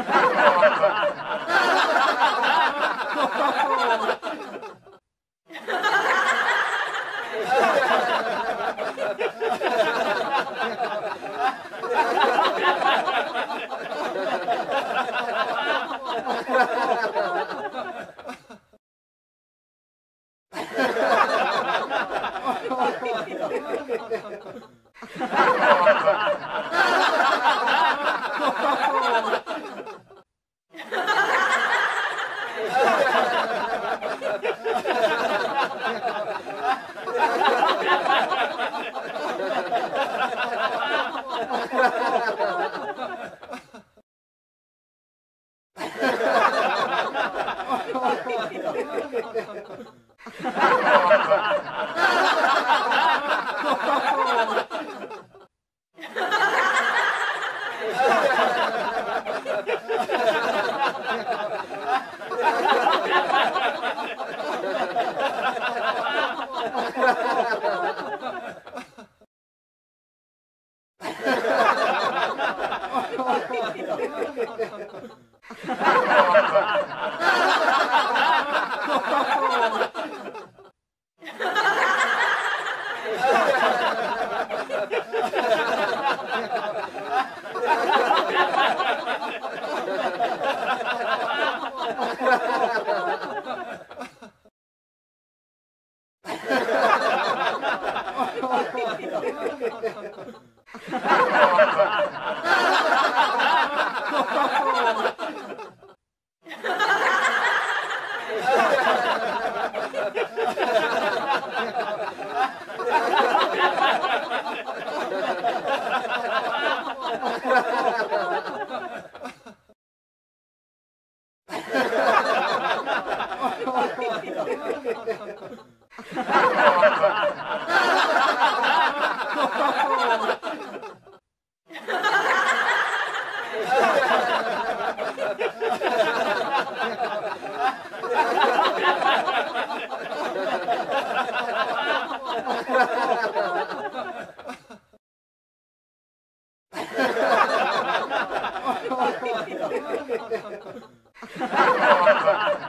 Ha ha ハハハハ!ハハハハ! Ha, ha, ha.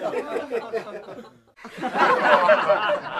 ハハハハ!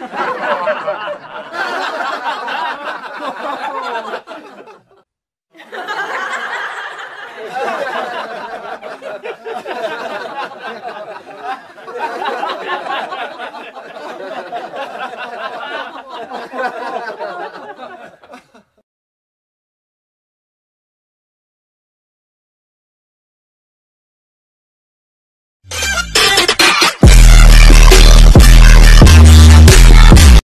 Ha ha ha ha!